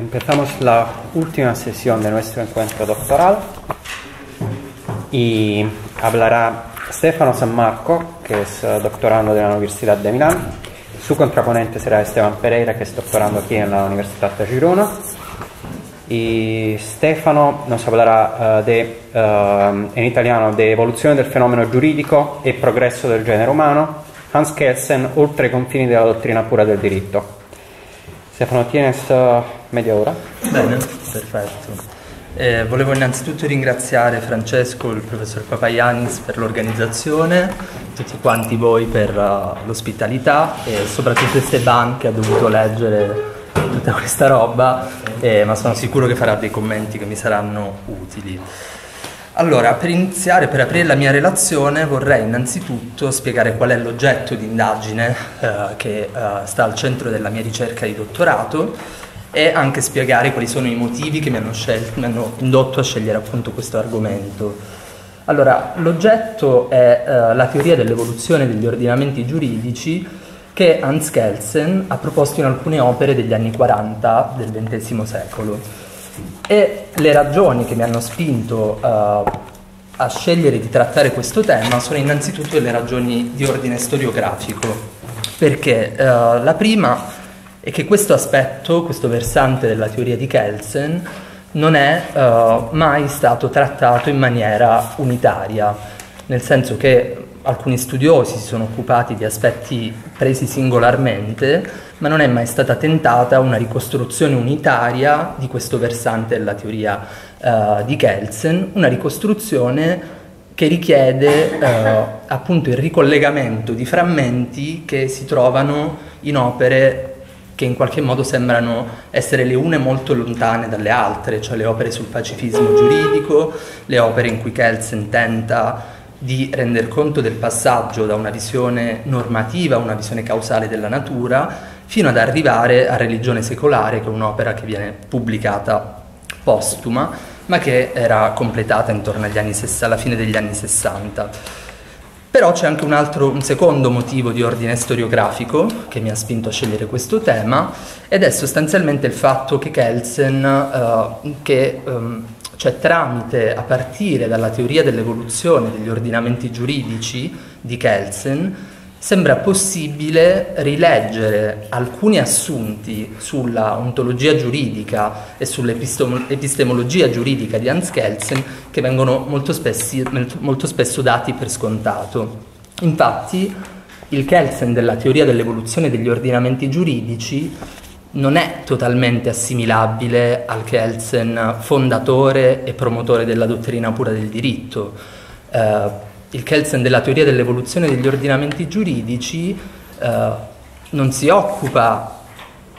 Empezamos la última sesión de nuestro encuentro doctoral y hablará Stefano San Marco, que es uh, doctorando de la Universidad de Milán. Su contraponente será Esteban Pereira, que es doctorando aquí en la Universidad de Girona. Y Stefano nos hablará uh, de, uh, en italiano de evoluzione del fenomeno giuridico e progresso del genere umano, Hans Kelsen, oltre i confini della dottrina pura del diritto. Stefano, tienes uh, media ora? Bene, perfetto. Eh, volevo innanzitutto ringraziare Francesco, il professor Papayanis per l'organizzazione, tutti quanti voi per uh, l'ospitalità e soprattutto Esteban che ha dovuto leggere tutta questa roba, eh, ma sono sicuro che farà dei commenti che mi saranno utili. Allora, per iniziare, per aprire la mia relazione, vorrei innanzitutto spiegare qual è l'oggetto di indagine eh, che eh, sta al centro della mia ricerca di dottorato e anche spiegare quali sono i motivi che mi hanno, scel- mi hanno indotto a scegliere appunto questo argomento. Allora, l'oggetto è eh, la teoria dell'evoluzione degli ordinamenti giuridici che Hans Kelsen ha proposto in alcune opere degli anni 40 del XX secolo. E le ragioni che mi hanno spinto uh, a scegliere di trattare questo tema sono innanzitutto delle ragioni di ordine storiografico, perché uh, la prima è che questo aspetto, questo versante della teoria di Kelsen, non è uh, mai stato trattato in maniera unitaria, nel senso che alcuni studiosi si sono occupati di aspetti presi singolarmente, ma non è mai stata tentata una ricostruzione unitaria di questo versante della teoria uh, di Kelsen, una ricostruzione che richiede uh, appunto il ricollegamento di frammenti che si trovano in opere che in qualche modo sembrano essere le une molto lontane dalle altre, cioè le opere sul pacifismo giuridico, le opere in cui Kelsen tenta di rendere conto del passaggio da una visione normativa a una visione causale della natura, fino ad arrivare a Religione secolare, che è un'opera che viene pubblicata postuma, ma che era completata intorno agli anni, alla fine degli anni 60. Però c'è anche un, altro, un secondo motivo di ordine storiografico che mi ha spinto a scegliere questo tema, ed è sostanzialmente il fatto che Kelsen, uh, che um, cioè tramite, a partire dalla teoria dell'evoluzione degli ordinamenti giuridici di Kelsen, sembra possibile rileggere alcuni assunti sulla ontologia giuridica e sull'epistemologia giuridica di Hans Kelsen che vengono molto, spessi, molto spesso dati per scontato. Infatti, il Kelsen della teoria dell'evoluzione degli ordinamenti giuridici non è totalmente assimilabile al Kelsen fondatore e promotore della dottrina pura del diritto. Eh, il Kelsen della teoria dell'evoluzione degli ordinamenti giuridici eh, non si occupa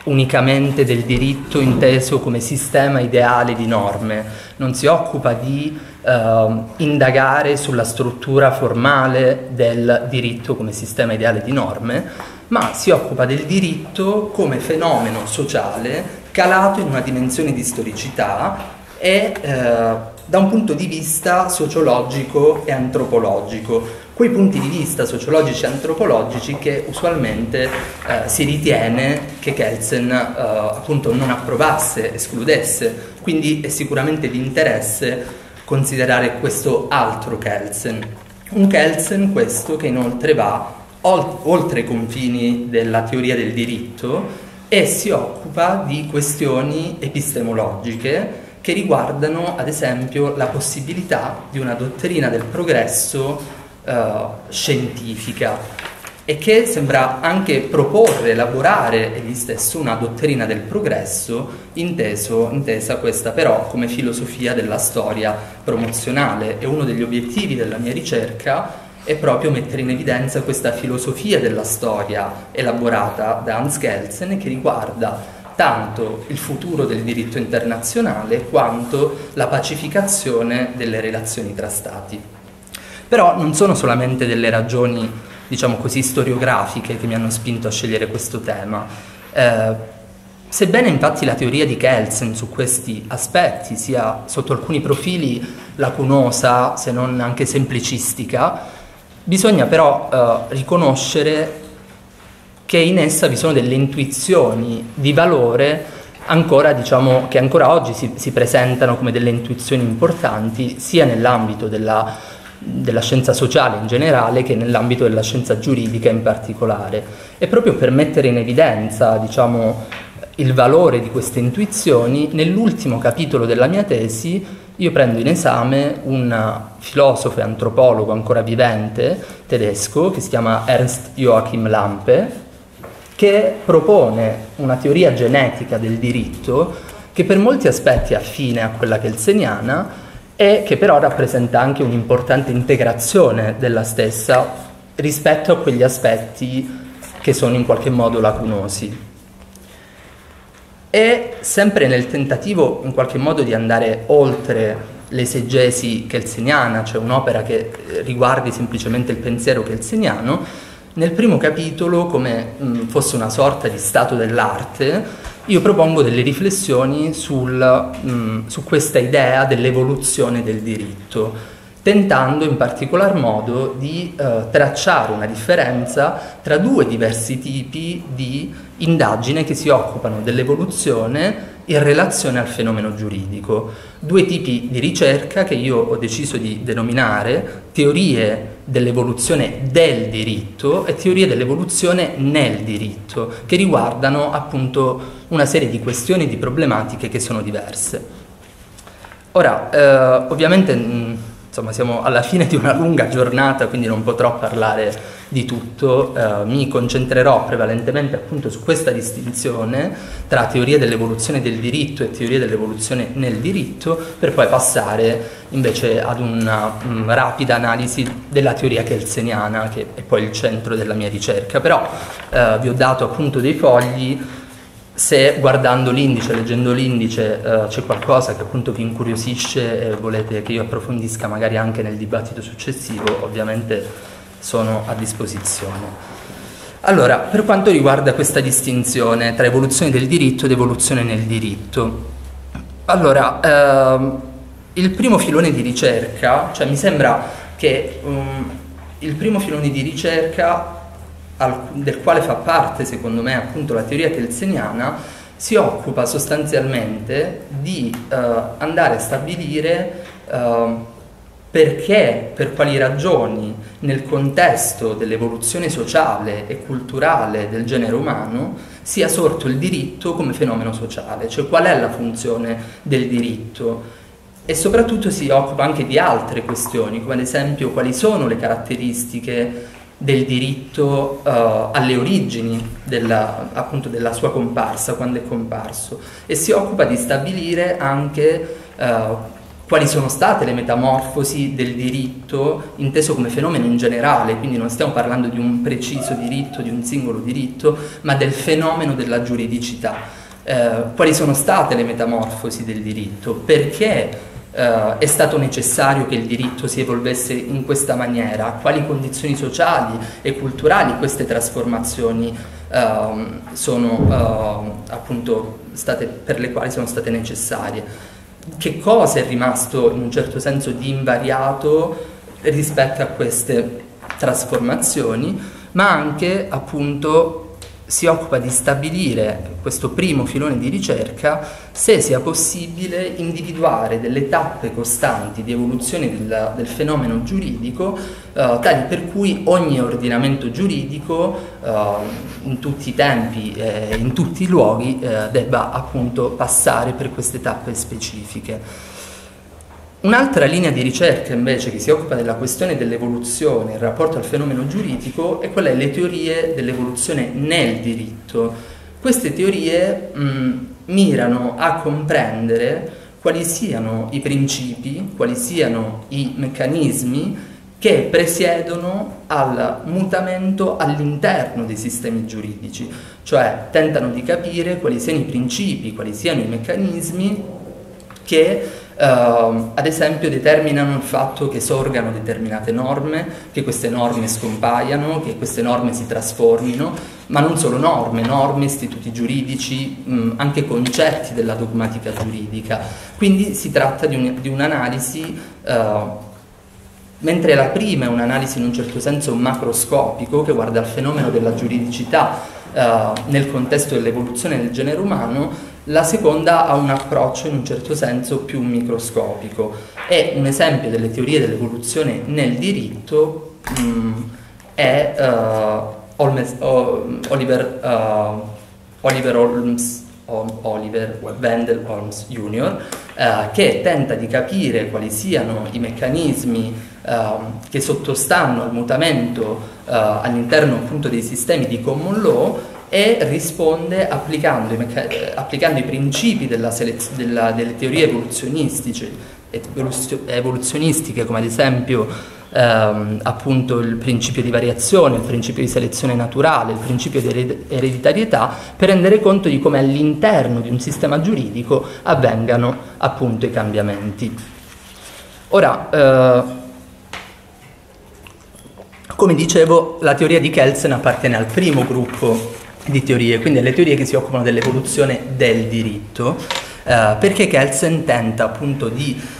unicamente del diritto inteso come sistema ideale di norme, non si occupa di eh, indagare sulla struttura formale del diritto come sistema ideale di norme, ma si occupa del diritto come fenomeno sociale calato in una dimensione di storicità e eh, da un punto di vista sociologico e antropologico, quei punti di vista sociologici e antropologici che usualmente eh, si ritiene che Kelsen eh, appunto non approvasse, escludesse, quindi è sicuramente di interesse considerare questo altro Kelsen, un Kelsen questo che inoltre va oltre i confini della teoria del diritto e si occupa di questioni epistemologiche che riguardano ad esempio la possibilità di una dottrina del progresso eh, scientifica e che sembra anche proporre, elaborare egli stesso una dottrina del progresso inteso, intesa questa però come filosofia della storia promozionale e uno degli obiettivi della mia ricerca è proprio mettere in evidenza questa filosofia della storia elaborata da Hans Kelsen che riguarda tanto il futuro del diritto internazionale quanto la pacificazione delle relazioni tra stati. Però non sono solamente delle ragioni, diciamo così, storiografiche che mi hanno spinto a scegliere questo tema. Eh, sebbene infatti la teoria di Kelsen su questi aspetti sia sotto alcuni profili lacunosa, se non anche semplicistica, Bisogna però eh, riconoscere che in essa vi sono delle intuizioni di valore ancora, diciamo, che ancora oggi si, si presentano come delle intuizioni importanti sia nell'ambito della, della scienza sociale in generale che nell'ambito della scienza giuridica in particolare. E proprio per mettere in evidenza diciamo, il valore di queste intuizioni, nell'ultimo capitolo della mia tesi io prendo in esame un filosofo e antropologo ancora vivente tedesco che si chiama Ernst Joachim Lampe, che propone una teoria genetica del diritto che per molti aspetti è affine a quella kelseniana e che però rappresenta anche un'importante integrazione della stessa rispetto a quegli aspetti che sono in qualche modo lacunosi. E sempre nel tentativo in qualche modo di andare oltre l'esegesi kelseniana, cioè un'opera che riguardi semplicemente il pensiero kelseniano, nel primo capitolo, come mh, fosse una sorta di stato dell'arte, io propongo delle riflessioni sul, mh, su questa idea dell'evoluzione del diritto tentando in particolar modo di eh, tracciare una differenza tra due diversi tipi di indagine che si occupano dell'evoluzione in relazione al fenomeno giuridico. Due tipi di ricerca che io ho deciso di denominare teorie dell'evoluzione del diritto e teorie dell'evoluzione nel diritto, che riguardano appunto una serie di questioni e di problematiche che sono diverse. Ora, eh, ovviamente mh, insomma siamo alla fine di una lunga giornata, quindi non potrò parlare di tutto, eh, mi concentrerò prevalentemente appunto su questa distinzione tra teoria dell'evoluzione del diritto e teoria dell'evoluzione nel diritto, per poi passare invece ad una um, rapida analisi della teoria kelseniana, che è poi il centro della mia ricerca. Però eh, vi ho dato appunto dei fogli se guardando l'indice, leggendo l'indice, uh, c'è qualcosa che appunto vi incuriosisce e volete che io approfondisca magari anche nel dibattito successivo, ovviamente sono a disposizione. Allora, per quanto riguarda questa distinzione tra evoluzione del diritto ed evoluzione nel diritto, allora, uh, il primo filone di ricerca, cioè mi sembra che um, il primo filone di ricerca del quale fa parte secondo me appunto la teoria kelseniana, si occupa sostanzialmente di uh, andare a stabilire uh, perché, per quali ragioni nel contesto dell'evoluzione sociale e culturale del genere umano sia sorto il diritto come fenomeno sociale, cioè qual è la funzione del diritto. E soprattutto si occupa anche di altre questioni, come ad esempio quali sono le caratteristiche del diritto uh, alle origini della, appunto della sua comparsa, quando è comparso, e si occupa di stabilire anche uh, quali sono state le metamorfosi del diritto inteso come fenomeno in generale, quindi non stiamo parlando di un preciso diritto, di un singolo diritto, ma del fenomeno della giuridicità. Uh, quali sono state le metamorfosi del diritto? Perché Uh, è stato necessario che il diritto si evolvesse in questa maniera, quali condizioni sociali e culturali queste trasformazioni uh, sono uh, appunto state, per le quali sono state necessarie, che cosa è rimasto in un certo senso di invariato rispetto a queste trasformazioni, ma anche appunto si occupa di stabilire questo primo filone di ricerca se sia possibile individuare delle tappe costanti di evoluzione del, del fenomeno giuridico eh, tali per cui ogni ordinamento giuridico eh, in tutti i tempi e in tutti i luoghi eh, debba appunto passare per queste tappe specifiche. Un'altra linea di ricerca invece che si occupa della questione dell'evoluzione in rapporto al fenomeno giuridico è quella delle teorie dell'evoluzione nel diritto. Queste teorie mh, mirano a comprendere quali siano i principi, quali siano i meccanismi che presiedono al mutamento all'interno dei sistemi giuridici, cioè tentano di capire quali siano i principi, quali siano i meccanismi che Uh, ad esempio determinano il fatto che sorgano determinate norme, che queste norme scompaiano, che queste norme si trasformino, ma non solo norme, norme, istituti giuridici, mh, anche concetti della dogmatica giuridica. Quindi si tratta di, un, di un'analisi, uh, mentre la prima è un'analisi in un certo senso macroscopico che guarda al fenomeno della giuridicità uh, nel contesto dell'evoluzione del genere umano, La seconda ha un approccio in un certo senso più microscopico. È un esempio delle teorie dell'evoluzione nel diritto mh, mm, è uh, Olmes, uh, Oliver, uh, Oliver Holmes Oliver Wendell Holmes Jr., eh, che tenta di capire quali siano i meccanismi eh, che sottostanno al mutamento eh, all'interno appunto dei sistemi di common law e risponde applicando i, applicando i principi della della, delle teorie evoluzionistiche, evoluzionistiche come ad esempio ehm, appunto il principio di variazione, il principio di selezione naturale, il principio di ereditarietà, per rendere conto di come all'interno di un sistema giuridico avvengano appunto i cambiamenti. Ora, eh, come dicevo, la teoria di Kelsen appartiene al primo gruppo di teorie, quindi alle teorie che si occupano dell'evoluzione del diritto, eh, perché Kelsen tenta appunto di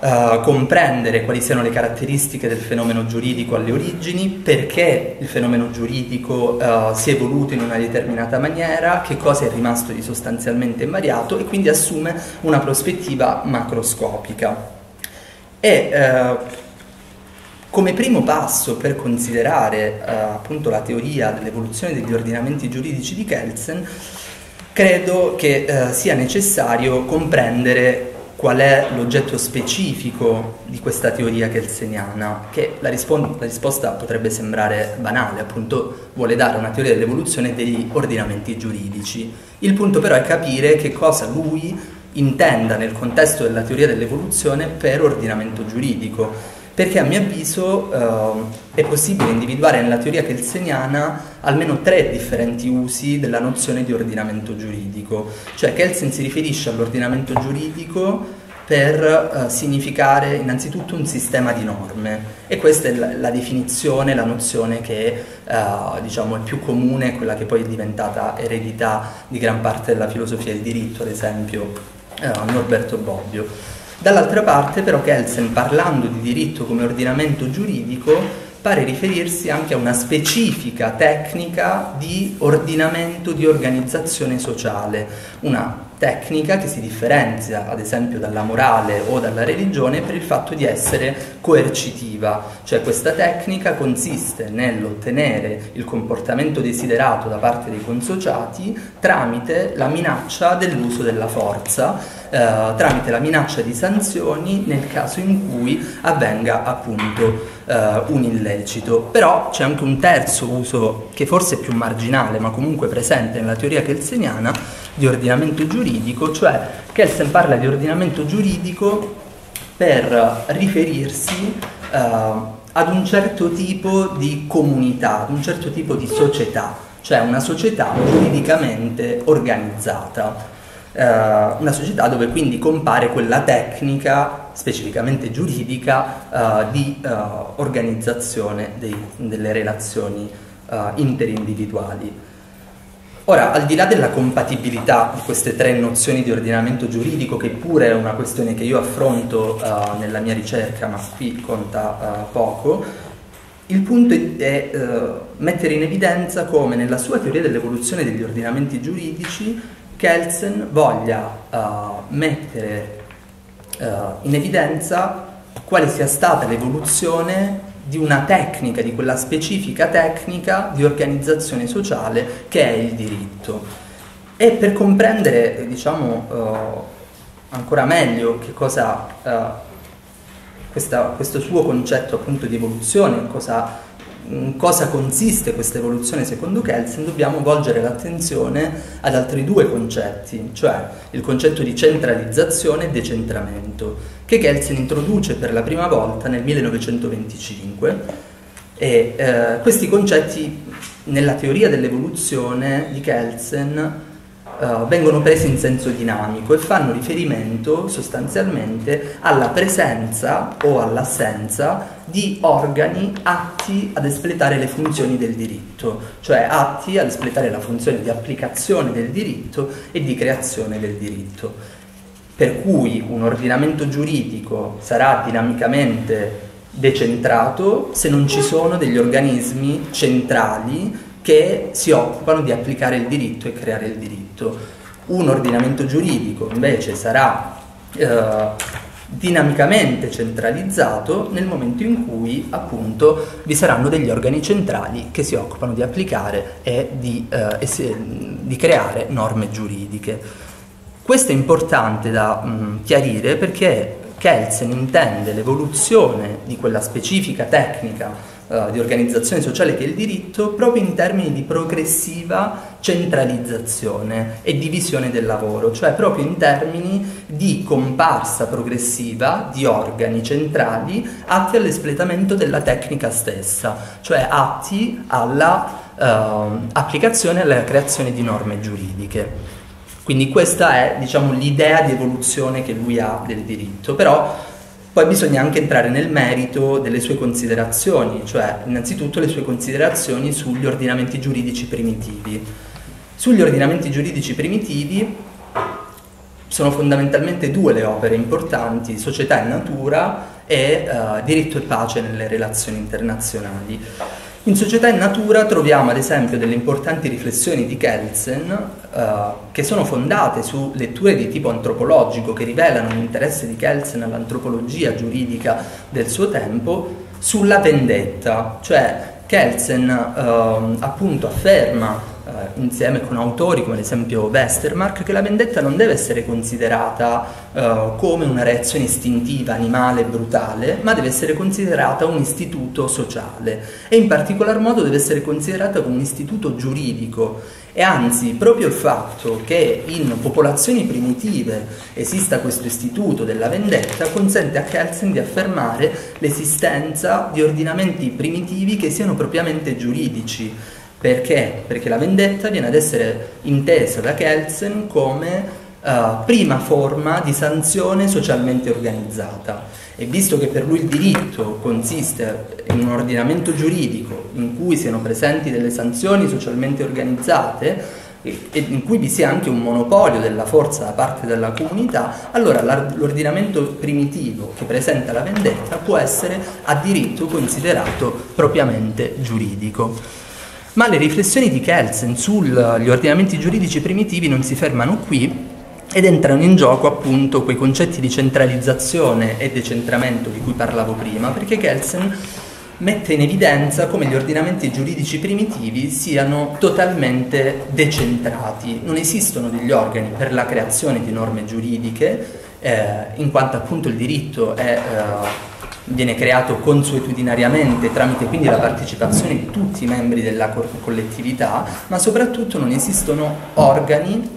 Uh, comprendere quali siano le caratteristiche del fenomeno giuridico alle origini, perché il fenomeno giuridico uh, si è evoluto in una determinata maniera, che cosa è rimasto di sostanzialmente invariato e quindi assume una prospettiva macroscopica. E uh, come primo passo per considerare appunto la teoria dell'evoluzione degli ordinamenti giuridici di Kelsen, credo che sia necessario comprendere qual è l'oggetto specifico di questa teoria kelseniana, che la, rispon- la, risposta potrebbe sembrare banale, appunto vuole dare una teoria dell'evoluzione degli ordinamenti giuridici. Il punto però è capire che cosa lui intenda nel contesto della teoria dell'evoluzione per ordinamento giuridico, perché a mio avviso eh, è possibile individuare nella teoria kelseniana almeno tre differenti usi della nozione di ordinamento giuridico. Cioè Kelsen si riferisce all'ordinamento giuridico per eh, significare innanzitutto un sistema di norme e questa è la, la definizione, la nozione che eh, diciamo, è più comune, quella che poi è diventata eredità di gran parte della filosofia del diritto, ad esempio eh, Norberto Bobbio. Dall'altra parte però Kelsen, parlando di diritto come ordinamento giuridico, pare riferirsi anche a una specifica tecnica di ordinamento di organizzazione sociale, una tecnica che si differenzia ad esempio dalla morale o dalla religione per il fatto di essere coercitiva, cioè questa tecnica consiste nell'ottenere il comportamento desiderato da parte dei consociati tramite la minaccia dell'uso della forza, eh, tramite la minaccia di sanzioni nel caso in cui avvenga appunto eh, un illecito. Però c'è anche un terzo uso che forse è più marginale ma comunque presente nella teoria kelseniana di ordinamento giuridico, cioè Kelsen parla di ordinamento giuridico per riferirsi uh, ad un certo tipo di comunità, ad un certo tipo di società, cioè una società giuridicamente organizzata. Uh, una società dove quindi compare quella tecnica specificamente giuridica uh, di organizzazione dei, delle relazioni interindividuali. Ora, al di là della compatibilità di queste tre nozioni di ordinamento giuridico, che pure è una questione che io affronto uh, nella mia ricerca, ma qui conta uh, poco, il punto è uh, mettere in evidenza come nella sua teoria dell'evoluzione degli ordinamenti giuridici Kelsen voglia mettere in evidenza quale sia stata l'evoluzione di una tecnica, di quella specifica tecnica di organizzazione sociale che è il diritto. E per comprendere, diciamo, uh, ancora meglio che cosa uh, questa, questo suo concetto appunto di evoluzione, cosa cosa consiste questa evoluzione secondo Kelsen, dobbiamo volgere l'attenzione ad altri due concetti, cioè il concetto di centralizzazione e decentramento, che Kelsen introduce per la prima volta nel 1925 e eh, questi concetti nella teoria dell'evoluzione di Kelsen uh, vengono presi in senso dinamico e fanno riferimento sostanzialmente alla presenza o all'assenza di organi atti ad espletare le funzioni del diritto, cioè atti ad espletare la funzione di applicazione del diritto e di creazione del diritto. Per cui un ordinamento giuridico sarà dinamicamente decentrato se non ci sono degli organismi centrali che si occupano di applicare il diritto e creare il diritto. Un ordinamento giuridico invece sarà eh, dinamicamente centralizzato nel momento in cui appunto vi saranno degli organi centrali che si occupano di applicare e di, eh, e di creare norme giuridiche. Questo è importante da mh, chiarire perché Kelsen intende l'evoluzione di quella specifica tecnica uh, di organizzazione sociale che è il diritto proprio in termini di progressiva centralizzazione e divisione del lavoro, cioè proprio in termini di comparsa progressiva di organi centrali atti all'espletamento della tecnica stessa, cioè atti alla uh, applicazione e alla creazione di norme giuridiche. Quindi questa è diciamo, l'idea di evoluzione che lui ha del diritto, però poi bisogna anche entrare nel merito delle sue considerazioni, cioè innanzitutto le sue considerazioni sugli ordinamenti giuridici primitivi. Sugli ordinamenti giuridici primitivi sono fondamentalmente due le opere importanti, Società e Natura e uh, Diritto e Pace nelle relazioni internazionali. In Società e Natura troviamo ad esempio delle importanti riflessioni di Kelsen eh, che sono fondate su letture di tipo antropologico che rivelano l'interesse di Kelsen all'antropologia giuridica del suo tempo sulla vendetta, cioè Kelsen eh, appunto afferma eh, insieme con autori come ad esempio Westermark, che la vendetta non deve essere considerata eh, come una reazione istintiva, animale, brutale, ma deve essere considerata un istituto sociale. E in particolar modo deve essere considerata come un istituto giuridico. E anzi proprio il fatto che in popolazioni primitive esista questo istituto della vendetta consente a Kelsen di affermare l'esistenza di ordinamenti primitivi che siano propriamente giuridici perché? Perché la vendetta viene ad essere intesa da Kelsen come uh, prima forma di sanzione socialmente organizzata. E visto che per lui il diritto consiste in un ordinamento giuridico in cui siano presenti delle sanzioni socialmente organizzate, e in cui vi sia anche un monopolio della forza da parte della comunità, allora l'ordinamento primitivo che presenta la vendetta può essere a diritto considerato propriamente giuridico. Ma le riflessioni di Kelsen sugli ordinamenti giuridici primitivi non si fermano qui ed entrano in gioco appunto quei concetti di centralizzazione e decentramento di cui parlavo prima, perché Kelsen mette in evidenza come gli ordinamenti giuridici primitivi siano totalmente decentrati, non esistono degli organi per la creazione di norme giuridiche, eh, in quanto appunto il diritto è... Eh, viene creato consuetudinariamente tramite quindi la partecipazione di tutti i membri della collettività, ma soprattutto non esistono organi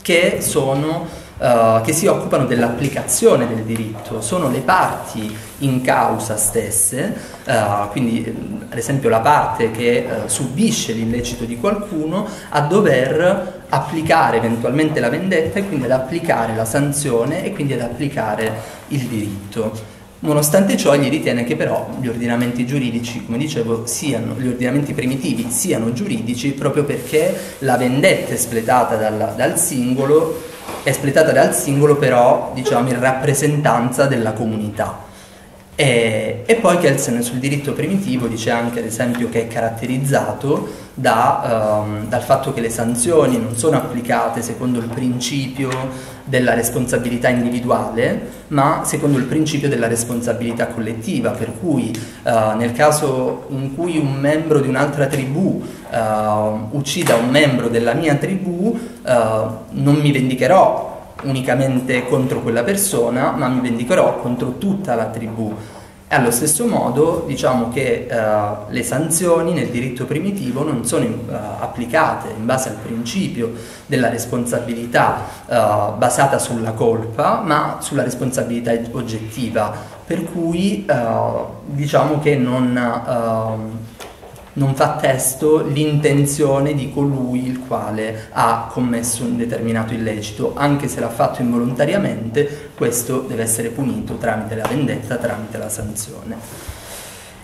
che, sono, uh, che si occupano dell'applicazione del diritto, sono le parti in causa stesse, uh, quindi ad esempio la parte che uh, subisce l'illecito di qualcuno, a dover applicare eventualmente la vendetta e quindi ad applicare la sanzione e quindi ad applicare il diritto. Nonostante ciò, egli ritiene che però gli ordinamenti giuridici, come dicevo, siano, gli ordinamenti primitivi siano giuridici proprio perché la vendetta espletata dal, dal singolo è espletata dal singolo però, diciamo, in rappresentanza della comunità. E, e, poi Kelsen sul diritto primitivo dice anche ad esempio che è caratterizzato da, um, dal fatto che le sanzioni non sono applicate secondo il principio della responsabilità individuale ma secondo il principio della responsabilità collettiva per cui uh, nel caso in cui un membro di un'altra tribù uh, uccida un membro della mia tribù uh, non mi vendicherò unicamente contro quella persona, ma mi vendicherò contro tutta la tribù. E allo stesso modo diciamo che uh, le sanzioni nel diritto primitivo non sono uh, applicate in base al principio della responsabilità uh, basata sulla colpa, ma sulla responsabilità oggettiva, per cui diciamo che non non fa testo l'intenzione di colui il quale ha commesso un determinato illecito, anche se l'ha fatto involontariamente, questo deve essere punito tramite la vendetta, tramite la sanzione.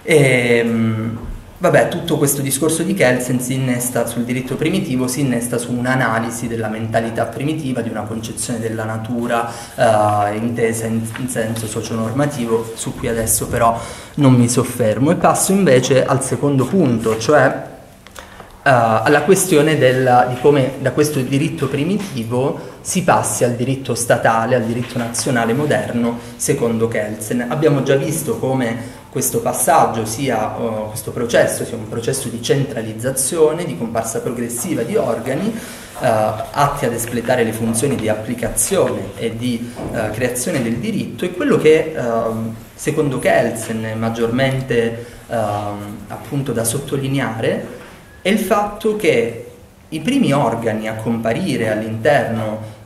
E, ehm, Vabbè, tutto questo discorso di Kelsen si innesta sul diritto primitivo, si innesta su un'analisi della mentalità primitiva, di una concezione della natura eh, intesa in, in senso socio-normativo, su cui adesso però non mi soffermo. E passo invece al secondo punto, cioè Uh, alla questione della, di come da questo diritto primitivo si passi al diritto statale, al diritto nazionale moderno, secondo Kelsen. Abbiamo già visto come questo passaggio sia, uh, questo processo sia un processo di centralizzazione, di comparsa progressiva di organi, uh, atti ad espletare le funzioni di applicazione e di uh, creazione del diritto e quello che ehm, secondo Kelsen è maggiormente ehm, appunto da sottolineare è il fatto che i primi organi a comparire all'interno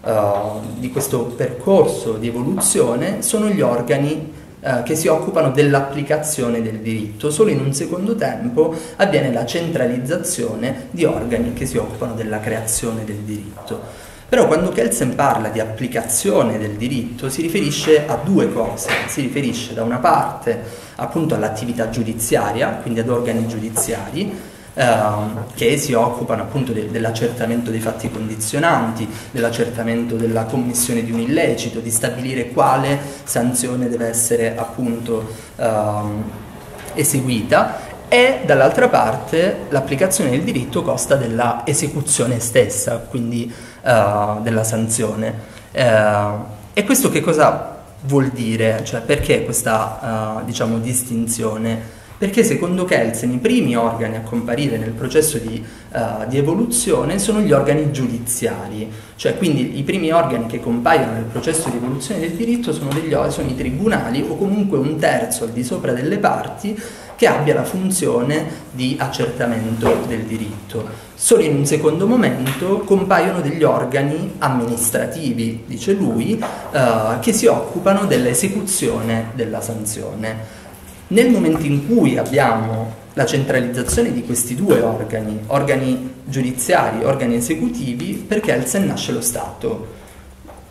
di questo percorso di evoluzione sono gli organi eh, che si occupano dell'applicazione del diritto. Solo in un secondo tempo avviene la centralizzazione di organi che si occupano della creazione del diritto. Però quando Kelsen parla di applicazione del diritto si riferisce a due cose, si riferisce da una parte appunto all'attività giudiziaria, quindi ad organi giudiziari, Ehm, che si occupano appunto de- dell'accertamento dei fatti condizionanti, dell'accertamento della commissione di un illecito, di stabilire quale sanzione deve essere appunto ehm, eseguita e dall'altra parte l'applicazione del diritto costa della esecuzione stessa, quindi uh, della sanzione. Uh, e questo che cosa vuol dire? Cioè perché questa uh, diciamo, distinzione? Perché secondo Kelsen i primi organi a comparire nel processo di, uh, di, evoluzione sono gli organi giudiziari, cioè quindi i primi organi che compaiono nel processo di evoluzione del diritto sono, degli, sono i tribunali o comunque un terzo al di sopra delle parti che abbia la funzione di accertamento del diritto. Solo in un secondo momento compaiono degli organi amministrativi, dice lui, uh, che si occupano dell'esecuzione della sanzione. Nel momento in cui abbiamo la centralizzazione di questi due organi, organi giudiziari, organi esecutivi, per Kelsen nasce lo Stato,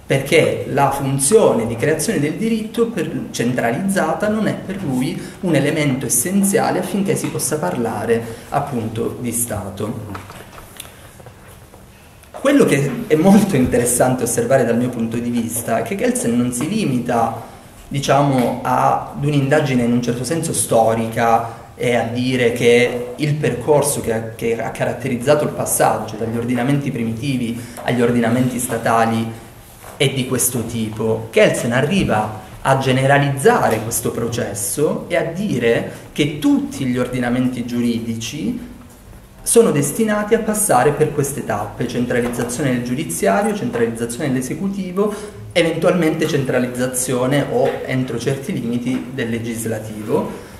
perché la funzione di creazione del diritto per, centralizzata non è per lui un elemento essenziale affinché si possa parlare appunto di Stato. Quello che è molto interessante osservare dal mio punto di vista è che Kelsen non si limita diciamo, ad un'indagine in un certo senso storica e a dire che il percorso che ha, che ha caratterizzato il passaggio dagli ordinamenti primitivi agli ordinamenti statali è di questo tipo. Kelsen arriva a generalizzare questo processo e a dire che tutti gli ordinamenti giuridici sono destinati a passare per queste tappe, centralizzazione del giudiziario, centralizzazione dell'esecutivo, eventualmente centralizzazione o entro certi limiti del legislativo.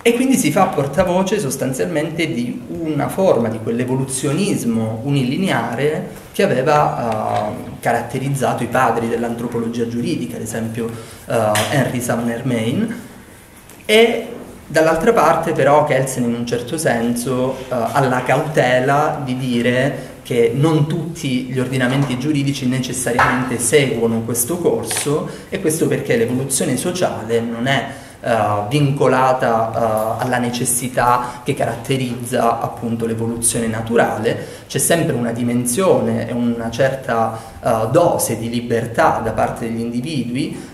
E quindi si fa portavoce sostanzialmente di una forma di quell'evoluzionismo unilineare che aveva uh, caratterizzato i padri dell'antropologia giuridica, ad esempio uh, Henry Sumner Maine, e Dall'altra parte però Kelsen in un certo senso uh, ha la cautela di dire che non tutti gli ordinamenti giuridici necessariamente seguono questo corso e questo perché l'evoluzione sociale non è Uh, vincolata uh, alla necessità che caratterizza appunto l'evoluzione naturale, c'è sempre una dimensione e una certa uh, dose di libertà da parte degli individui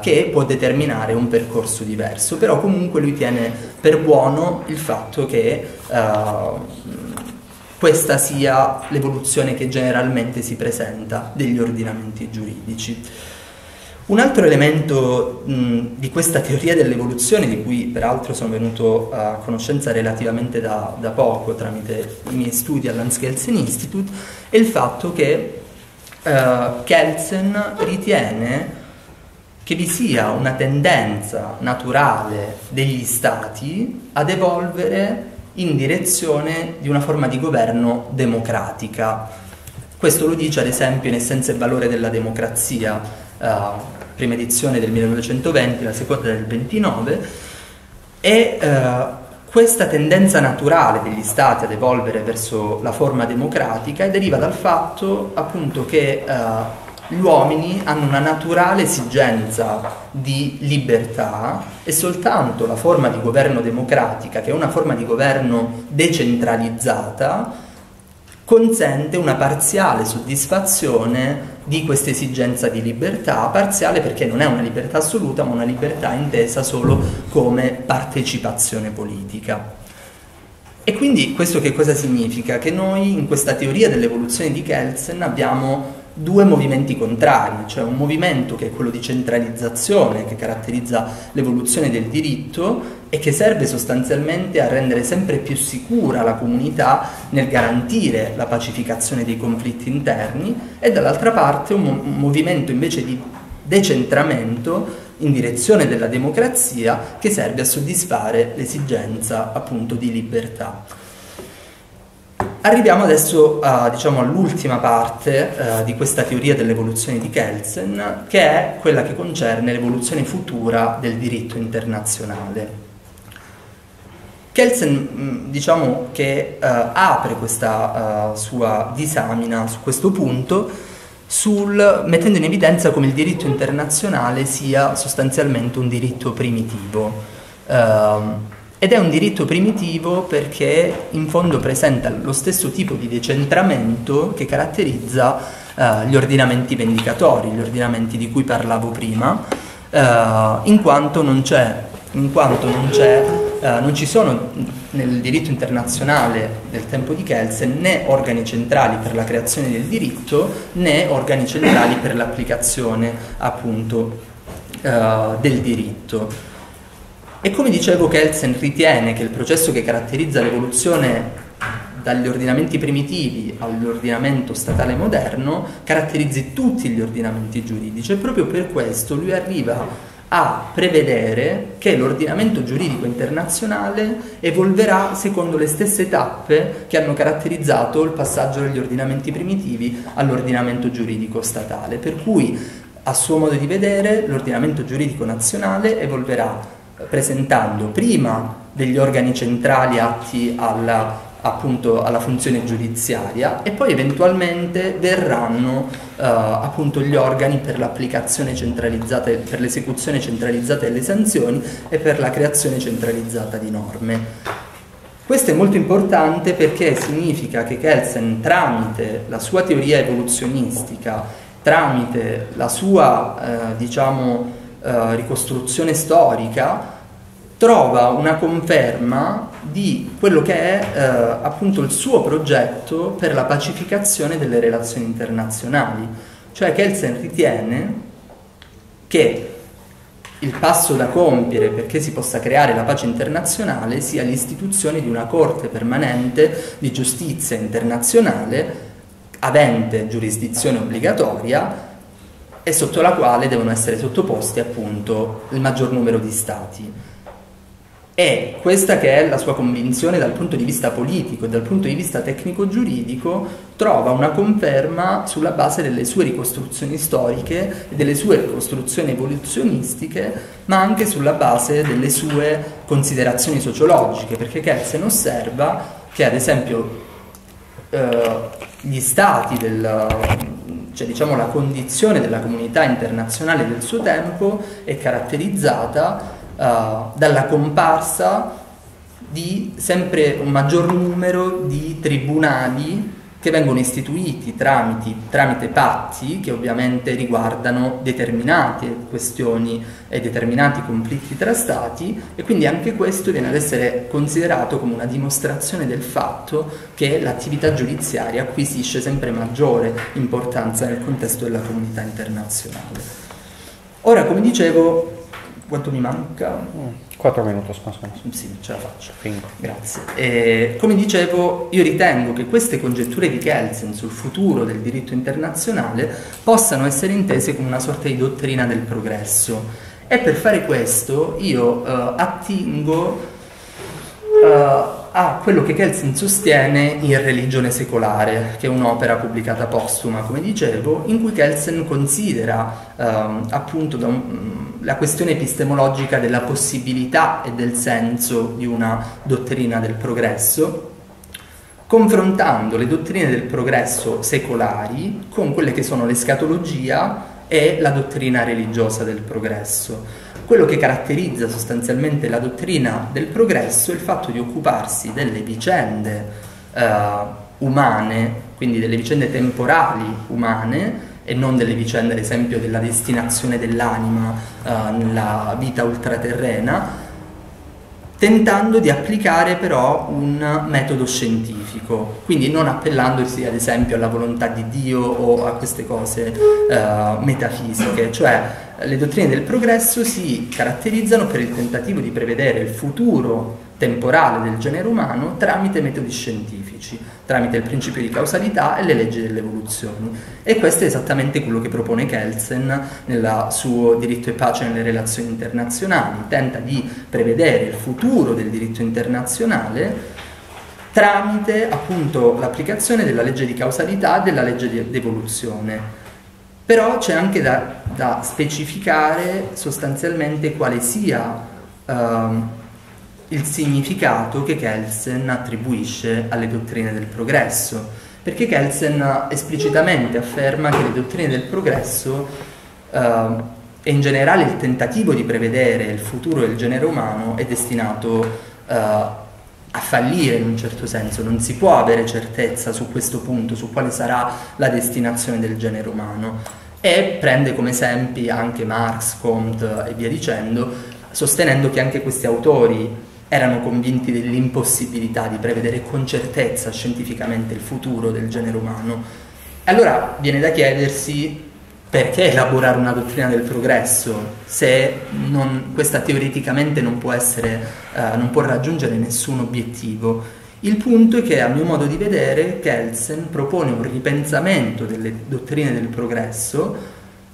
che può determinare un percorso diverso, però comunque lui tiene per buono il fatto che questa sia l'evoluzione che generalmente si presenta degli ordinamenti giuridici. Un altro elemento mh, di questa teoria dell'evoluzione, di cui peraltro sono venuto a conoscenza relativamente da, da poco tramite i miei studi all'Hanskelsen Institute, è il fatto che uh, Kelsen ritiene che vi sia una tendenza naturale degli stati ad evolvere in direzione di una forma di governo democratica. Questo lo dice ad esempio in Essenza e Valore della Democrazia, uh, prima edizione del 1920, la seconda del 29, e uh, questa tendenza naturale degli stati ad evolvere verso la forma democratica deriva dal fatto appunto che uh, gli uomini hanno una naturale esigenza di libertà e soltanto la forma di governo democratica, che è una forma di governo decentralizzata, consente una parziale soddisfazione di questa esigenza di libertà, parziale perché non è una libertà assoluta, ma una libertà intesa solo come partecipazione politica. E quindi questo che cosa significa? Che noi in questa teoria dell'evoluzione di Kelsen abbiamo due movimenti contrari, cioè un movimento che è quello di centralizzazione che caratterizza l'evoluzione del diritto e che serve sostanzialmente a rendere sempre più sicura la comunità nel garantire la pacificazione dei conflitti interni e dall'altra parte un, mo- un movimento invece di decentramento in direzione della democrazia che serve a soddisfare l'esigenza appunto di libertà. Arriviamo adesso a, diciamo, all'ultima parte eh, di questa teoria dell'evoluzione di Kelsen, che è quella che concerne l'evoluzione futura del diritto internazionale. Kelsen mm, diciamo che eh, apre questa uh, sua disamina su questo punto sul, mettendo in evidenza come il diritto internazionale sia sostanzialmente un diritto primitivo. Ed è un diritto primitivo perché in fondo presenta lo stesso tipo di decentramento che caratterizza uh, gli ordinamenti vendicatori, gli ordinamenti di cui parlavo prima, uh, in quanto non c'è, quanto non, c'è uh, non ci sono nel diritto internazionale del tempo di Kelsen né organi centrali per la creazione del diritto né organi centrali per l'applicazione appunto del diritto. E come dicevo, Kelsen ritiene che il processo che caratterizza l'evoluzione dagli ordinamenti primitivi all'ordinamento statale moderno caratterizzi tutti gli ordinamenti giuridici e proprio per questo lui arriva a prevedere che l'ordinamento giuridico internazionale evolverà secondo le stesse tappe che hanno caratterizzato il passaggio dagli ordinamenti primitivi all'ordinamento giuridico statale, per cui a suo modo di vedere l'ordinamento giuridico nazionale evolverà presentando prima degli organi centrali atti alla, appunto, alla funzione giudiziaria e poi eventualmente verranno eh, appunto gli organi per l'applicazione centralizzata, per l'esecuzione centralizzata delle sanzioni e per la creazione centralizzata di norme. Questo è molto importante perché significa che Kelsen tramite la sua teoria evoluzionistica, tramite la sua eh, diciamo, eh, ricostruzione storica, trova una conferma di quello che è eh, appunto il suo progetto per la pacificazione delle relazioni internazionali. Cioè Kelsen ritiene che il passo da compiere perché si possa creare la pace internazionale sia l'istituzione di una Corte permanente di giustizia internazionale avente giurisdizione obbligatoria e sotto la quale devono essere sottoposti appunto il maggior numero di stati. E questa che è la sua convinzione dal punto di vista politico e dal punto di vista tecnico-giuridico trova una conferma sulla base delle sue ricostruzioni storiche delle sue ricostruzioni evoluzionistiche, ma anche sulla base delle sue considerazioni sociologiche, perché Kelsen osserva che ad esempio eh, gli stati del, cioè diciamo la condizione della comunità internazionale del suo tempo è caratterizzata uh, dalla comparsa di sempre un maggior numero di tribunali che vengono istituiti tramite, tramite patti che ovviamente riguardano determinate questioni e determinati conflitti tra stati e quindi anche questo viene ad essere considerato come una dimostrazione del fatto che l'attività giudiziaria acquisisce sempre maggiore importanza nel contesto della comunità internazionale. Ora, come dicevo, quanto mi manca? 4 minuti, scusa. Sì, ce la faccio. Fingo. Grazie. E, come dicevo, io ritengo che queste congetture di Kelsen sul futuro del diritto internazionale possano essere intese come una sorta di dottrina del progresso. E per fare questo io uh, attingo uh, a quello che Kelsen sostiene in Religione secolare, che è un'opera pubblicata postuma, come dicevo, in cui Kelsen considera ehm, appunto un, la questione epistemologica della possibilità e del senso di una dottrina del progresso, confrontando le dottrine del progresso secolari con quelle che sono l'escatologia e la dottrina religiosa del progresso. Quello che caratterizza sostanzialmente la dottrina del progresso è il fatto di occuparsi delle vicende eh, umane, quindi delle vicende temporali umane, e non delle vicende, ad esempio, della destinazione dell'anima eh, nella vita ultraterrena, tentando di applicare però un metodo scientifico, quindi non appellandosi ad esempio alla volontà di Dio o a queste cose uh, metafisiche, cioè le dottrine del progresso si caratterizzano per il tentativo di prevedere il futuro temporale del genere umano tramite metodi scientifici, tramite il principio di causalità e le leggi dell'evoluzione. E questo è esattamente quello che propone Kelsen nel suo diritto e pace nelle relazioni internazionali, tenta di prevedere il futuro del diritto internazionale tramite appunto l'applicazione della legge di causalità e della legge di evoluzione. Però c'è anche da, da specificare sostanzialmente quale sia uh, il significato che Kelsen attribuisce alle dottrine del progresso, perché Kelsen esplicitamente afferma che le dottrine del progresso uh, e in generale il tentativo di prevedere il futuro del genere umano è destinato uh, a fallire in un certo senso, non si può avere certezza su questo punto, su quale sarà la destinazione del genere umano e prende come esempi anche Marx, Comte e via dicendo, sostenendo che anche questi autori erano convinti dell'impossibilità di prevedere con certezza scientificamente il futuro del genere umano. Allora viene da chiedersi perché elaborare una dottrina del progresso se non, questa teoreticamente non può, essere, uh, non può raggiungere nessun obiettivo. Il punto è che a mio modo di vedere Kelsen propone un ripensamento delle dottrine del progresso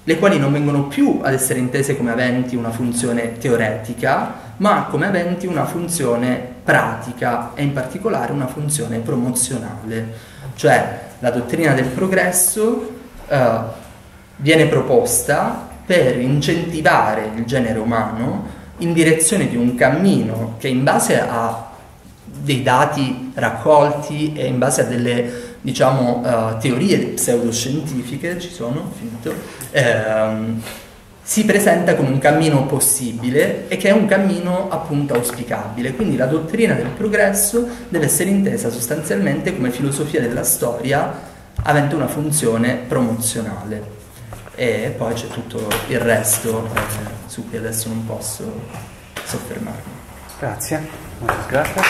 le quali non vengono più ad essere intese come aventi una funzione teoretica, ma come aventi una funzione pratica e in particolare una funzione promozionale. Cioè la dottrina del progresso eh, viene proposta per incentivare il genere umano in direzione di un cammino che in base a dei dati raccolti e in base a delle diciamo, uh, teorie pseudoscientifiche, ci sono, finito, ehm, si presenta come un cammino possibile e che è un cammino appunto auspicabile. Quindi la dottrina del progresso deve essere intesa sostanzialmente come filosofia della storia avente una funzione promozionale. E poi c'è tutto il resto eh, su cui adesso non posso soffermarmi. Grazie, molto grazie.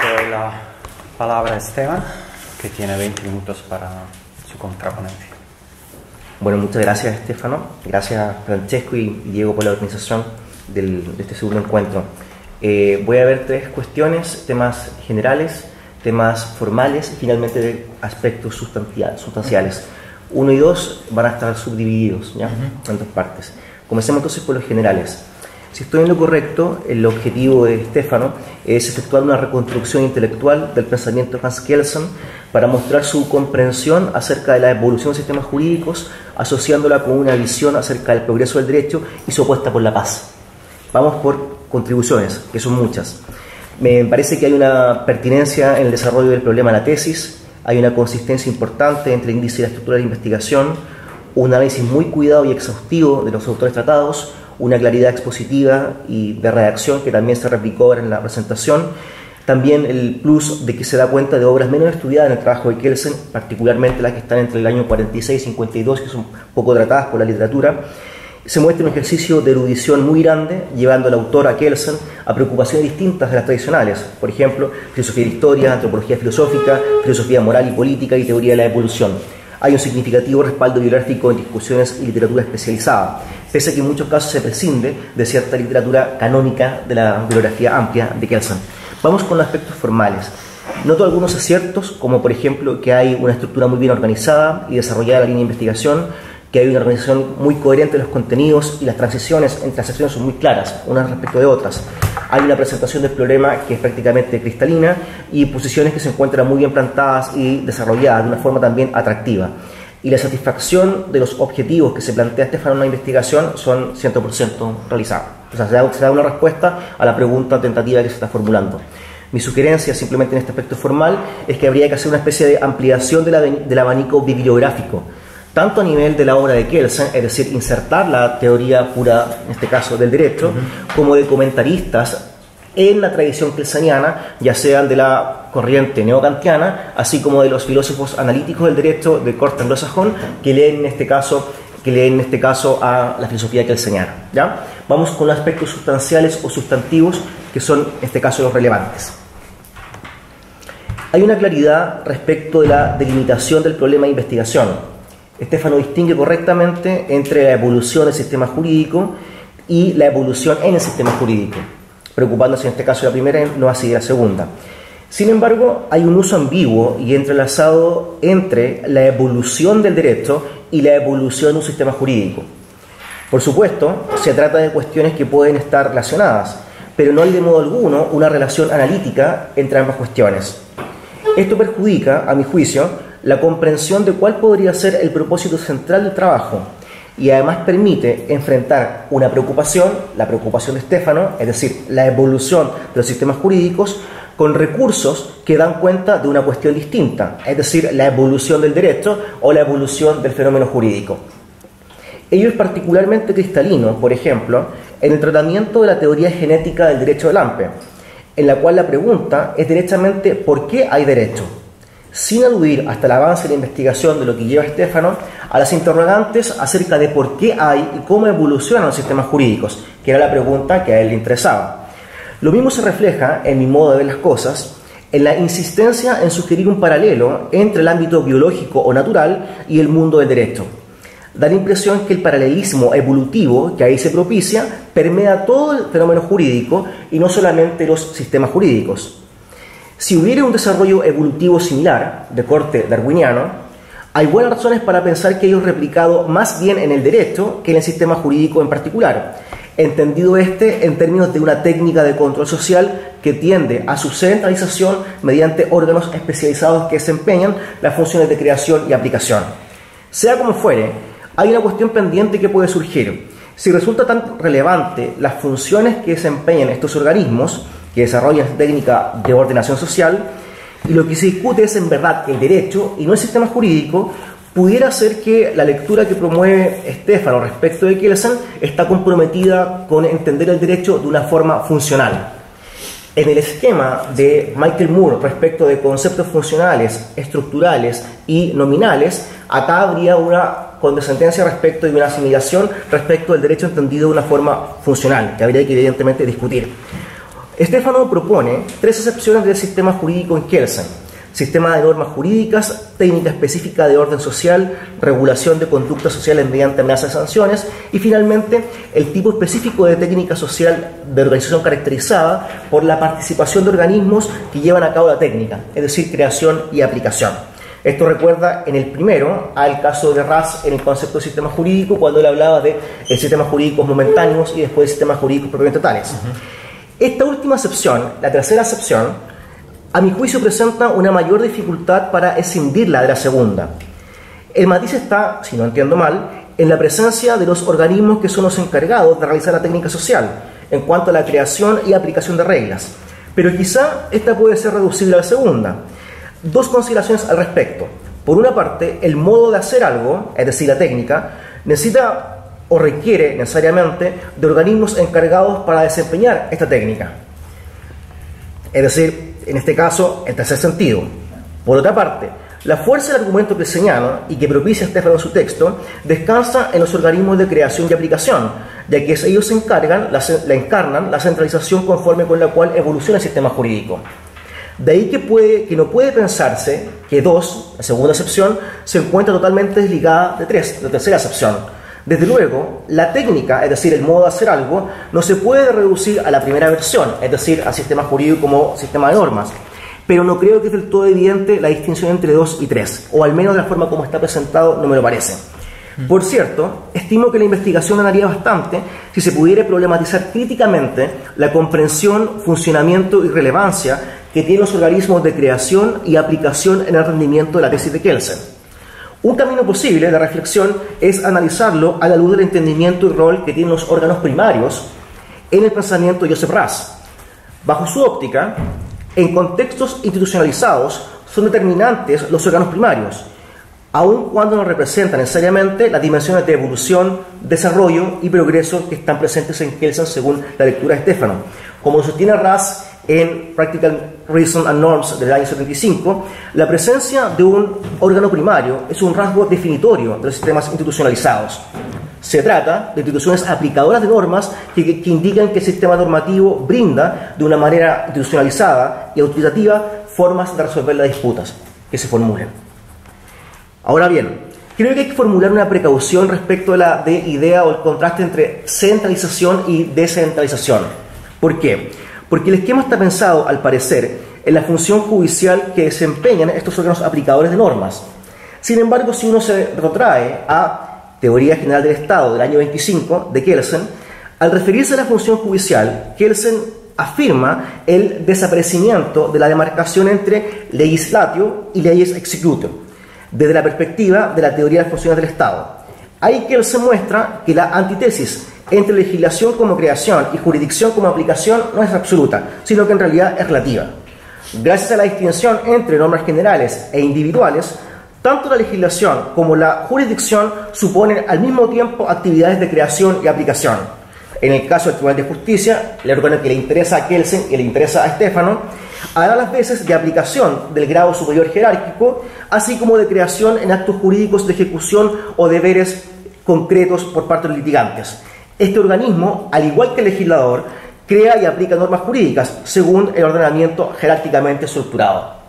doy la palabra a Esteban, que tiene 20 minutos para su contraponencia. Bueno, muchas gracias Estefano, gracias Francesco y Diego por la organización del, de este segundo encuentro. Eh, voy a ver tres cuestiones, temas generales, temas formales y finalmente aspectos sustanciales. Uno y dos van a estar subdivididos ¿ya? en dos partes. Comencemos entonces por los generales. Si estoy en lo correcto, el objetivo de Stefano es efectuar una reconstrucción intelectual del pensamiento de Hans Kelsen para mostrar su comprensión acerca de la evolución de sistemas jurídicos, asociándola con una visión acerca del progreso del derecho y su apuesta por la paz. Vamos por contribuciones, que son muchas. Me parece que hay una pertinencia en el desarrollo del problema de la tesis, hay una consistencia importante entre el índice y la estructura de investigación, un análisis muy cuidado y exhaustivo de los autores tratados, una claridad expositiva y de redacción que también se replicó ahora en la presentación. También el plus de que se da cuenta de obras menos estudiadas en el trabajo de Kelsen, particularmente las que están entre el año 46 y 52, que son poco tratadas por la literatura. Se muestra un ejercicio de erudición muy grande, llevando al autor a Kelsen a preocupaciones distintas de las tradicionales, por ejemplo, filosofía de historia, antropología filosófica, filosofía moral y política y teoría de la evolución hay un significativo respaldo bibliográfico en discusiones y literatura especializada, pese a que en muchos casos se prescinde de cierta literatura canónica de la bibliografía amplia de Kelsen. Vamos con los aspectos formales. Noto algunos aciertos, como por ejemplo que hay una estructura muy bien organizada y desarrollada la línea de investigación, que hay una organización muy coherente de los contenidos y las transiciones entre las secciones son muy claras, unas respecto de otras. Hay una presentación del problema que es prácticamente cristalina y posiciones que se encuentran muy bien plantadas y desarrolladas de una forma también atractiva. Y la satisfacción de los objetivos que se plantea Estefano en una investigación son 100% realizados. O sea, se da, se da una respuesta a la pregunta tentativa que se está formulando. Mi sugerencia, simplemente en este aspecto formal, es que habría que hacer una especie de ampliación del abanico bibliográfico tanto a nivel de la obra de Kelsen, es decir, insertar la teoría pura, en este caso del derecho, como de comentaristas en la tradición kelseniana, ya sean de la corriente neocantiana, así como de los filósofos analíticos del derecho de corte anglosajón, que leen en este caso que leen en este caso a la filosofía kelseniana. ¿ya? Vamos con los aspectos sustanciales o sustantivos que son en este caso los relevantes. Hay una claridad respecto de la delimitación del problema de investigación. Estefano distingue correctamente entre la evolución del sistema jurídico y la evolución en el sistema jurídico, preocupándose en este caso de la primera y no así de la segunda. Sin embargo, hay un uso ambiguo y entrelazado entre la evolución del derecho y la evolución de un sistema jurídico. Por supuesto, se trata de cuestiones que pueden estar relacionadas, pero no hay de modo alguno una relación analítica entre ambas cuestiones. Esto perjudica, a mi juicio, la comprensión de cuál podría ser el propósito central del trabajo y además permite enfrentar una preocupación, la preocupación de Stefano, es decir, la evolución de los sistemas jurídicos, con recursos que dan cuenta de una cuestión distinta, es decir, la evolución del derecho o la evolución del fenómeno jurídico. Ello es particularmente cristalino, por ejemplo, en el tratamiento de la teoría genética del derecho de Lampe, en la cual la pregunta es directamente ¿por qué hay derecho? Sin aludir hasta el avance de la investigación de lo que lleva Estefano a las interrogantes acerca de por qué hay y cómo evolucionan los sistemas jurídicos, que era la pregunta que a él le interesaba. Lo mismo se refleja, en mi modo de ver las cosas, en la insistencia en sugerir un paralelo entre el ámbito biológico o natural y el mundo del derecho. Da la impresión que el paralelismo evolutivo que ahí se propicia permea todo el fenómeno jurídico y no solamente los sistemas jurídicos. Si hubiera un desarrollo evolutivo similar, de corte darwiniano, hay buenas razones para pensar que ello es replicado más bien en el derecho que en el sistema jurídico en particular, entendido este en términos de una técnica de control social que tiende a su centralización mediante órganos especializados que desempeñan las funciones de creación y aplicación. Sea como fuere, hay una cuestión pendiente que puede surgir. Si resulta tan relevante las funciones que desempeñan estos organismos, que desarrollan esta técnica de ordenación social, y lo que se discute es en verdad el derecho y no el sistema jurídico, pudiera ser que la lectura que promueve Estefano respecto de Kelsen está comprometida con entender el derecho de una forma funcional. En el esquema de Michael Moore respecto de conceptos funcionales, estructurales y nominales, acá habría una condescendencia respecto de una asimilación respecto del derecho entendido de una forma funcional, que habría que evidentemente discutir. Estefano propone tres excepciones del sistema jurídico en Kelsen. Sistema de normas jurídicas, técnica específica de orden social, regulación de conductas sociales mediante amenazas de sanciones y finalmente el tipo específico de técnica social de organización caracterizada por la participación de organismos que llevan a cabo la técnica, es decir, creación y aplicación. Esto recuerda en el primero al caso de Ras en el concepto de sistema jurídico, cuando él hablaba de sistemas jurídicos momentáneos y después de sistemas jurídicos propiamente tales. Esta última excepción, la tercera excepción, a mi juicio presenta una mayor dificultad para escindirla de la segunda. El matiz está, si no entiendo mal, en la presencia de los organismos que son los encargados de realizar la técnica social, en cuanto a la creación y aplicación de reglas. Pero quizá esta puede ser reducible a la segunda. Dos consideraciones al respecto. Por una parte, el modo de hacer algo, es decir, la técnica, necesita requiere necesariamente de organismos encargados para desempeñar esta técnica. Es decir, en este caso, el tercer sentido. Por otra parte, la fuerza del argumento que señala y que propicia Stefano en su texto descansa en los organismos de creación y aplicación, ya que ellos se encargan, la, encarnan la centralización conforme con la cual evoluciona el sistema jurídico. De ahí que, puede, que no puede pensarse que dos, la segunda excepción, se encuentra totalmente desligada de tres, la tercera excepción desde luego, la técnica, es decir, el modo de hacer algo, no se puede reducir a la primera versión, es decir, al sistema jurídico como sistema de normas. Pero no creo que es del todo evidente la distinción entre dos y tres, o al menos de la forma como está presentado no me lo parece. Por cierto, estimo que la investigación ganaría bastante si se pudiera problematizar críticamente la comprensión, funcionamiento y relevancia que tienen los organismos de creación y aplicación en el rendimiento de la tesis de Kelsen. Un camino posible de reflexión es analizarlo a la luz del entendimiento y rol que tienen los órganos primarios en el pensamiento de Joseph Ras. Bajo su óptica, en contextos institucionalizados son determinantes los órganos primarios, aun cuando no representan necesariamente las dimensiones de evolución, desarrollo y progreso que están presentes en Kelsen según la lectura de Stefano. Como sostiene Ras en Practical Reason and Norms del año 75, la presencia de un órgano primario es un rasgo definitorio de los sistemas institucionalizados. Se trata de instituciones aplicadoras de normas que, que, indican que el sistema normativo brinda de una manera institucionalizada y autoritativa formas de resolver las disputas que se formulen. Ahora bien, creo que hay que formular una precaución respecto a la de idea o el contraste entre centralización y descentralización. ¿Por qué? Porque el esquema está pensado, al parecer, en la función judicial que desempeñan estos órganos aplicadores de normas. Sin embargo, si uno se retrotrae a Teoría General del Estado del año 25 de Kelsen, al referirse a la función judicial, Kelsen afirma el desaparecimiento de la demarcación entre legislatio y leyes executio, desde la perspectiva de la teoría de las funciones del Estado. Ahí Kelsen muestra que la antítesis entre legislación como creación y jurisdicción como aplicación no es absoluta, sino que en realidad es relativa. Gracias a la distinción entre normas generales e individuales, tanto la legislación como la jurisdicción suponen al mismo tiempo actividades de creación y aplicación. En el caso del Tribunal de Justicia, el órgano que le interesa a Kelsen y le interesa a Stefano, hará las veces de aplicación del grado superior jerárquico, así como de creación en actos jurídicos de ejecución o deberes concretos por parte de los litigantes. Este organismo, al igual que el legislador, crea y aplica normas jurídicas según el ordenamiento jerárquicamente estructurado.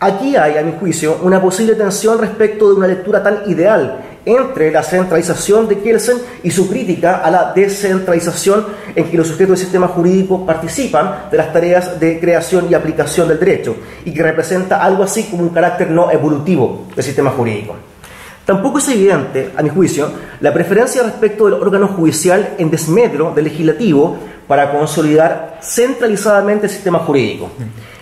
Aquí hay, a mi juicio, una posible tensión respecto de una lectura tan ideal entre la centralización de Kelsen y su crítica a la descentralización en que los sujetos del sistema jurídico participan de las tareas de creación y aplicación del derecho y que representa algo así como un carácter no evolutivo del sistema jurídico. Tampoco es evidente, a mi juicio, la preferencia respecto del órgano judicial en desmedro del legislativo para consolidar centralizadamente el sistema jurídico.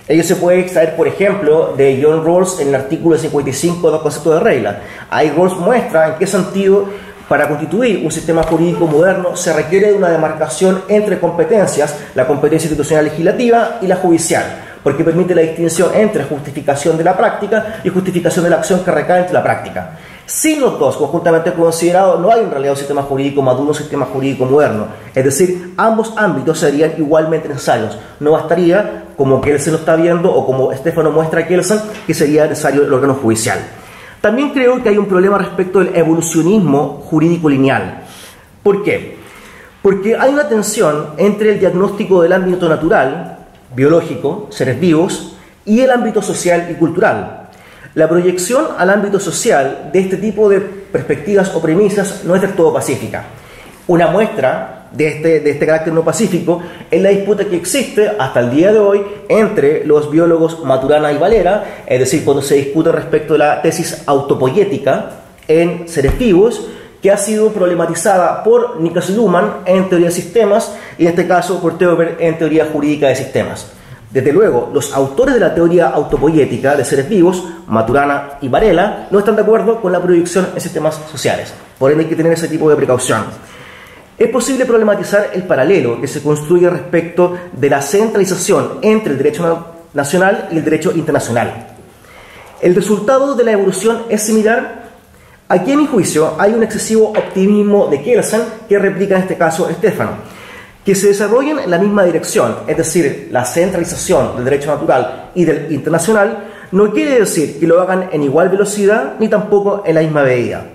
Ello se puede extraer, por ejemplo, de John Rawls en el artículo 55 del concepto de regla. Ahí Rawls muestra en qué sentido para constituir un sistema jurídico moderno se requiere de una demarcación entre competencias, la competencia institucional legislativa y la judicial, porque permite la distinción entre justificación de la práctica y justificación de la acción que recae entre la práctica. Sin los dos conjuntamente considerados, no hay en realidad un sistema jurídico maduro, un sistema jurídico moderno. Es decir, ambos ámbitos serían igualmente necesarios. No bastaría, como Kelsen lo está viendo, o como Estefano muestra a Kelsen, que sería necesario el órgano judicial. También creo que hay un problema respecto del evolucionismo jurídico lineal. ¿Por qué? Porque hay una tensión entre el diagnóstico del ámbito natural, biológico, seres vivos, y el ámbito social y cultural, la proyección al ámbito social de este tipo de perspectivas o premisas no es del todo pacífica. Una muestra de este, de este carácter no pacífico es la disputa que existe hasta el día de hoy entre los biólogos Maturana y Valera, es decir, cuando se discute respecto de la tesis autopoyética en seres vivos, que ha sido problematizada por Niklas Luhmann en teoría de sistemas y en este caso por Theober en teoría jurídica de sistemas. Desde luego, los autores de la teoría autopoyética de seres vivos, Maturana y Varela, no están de acuerdo con la proyección en sistemas sociales. Por ende, hay que tener ese tipo de precaución. Es posible problematizar el paralelo que se construye respecto de la centralización entre el derecho nacional y el derecho internacional. El resultado de la evolución es similar. Aquí, en mi juicio, hay un excesivo optimismo de Kelsen que replica en este caso Stefano que se desarrollen en la misma dirección, es decir, la centralización del derecho natural y del internacional, no quiere decir que lo hagan en igual velocidad ni tampoco en la misma medida.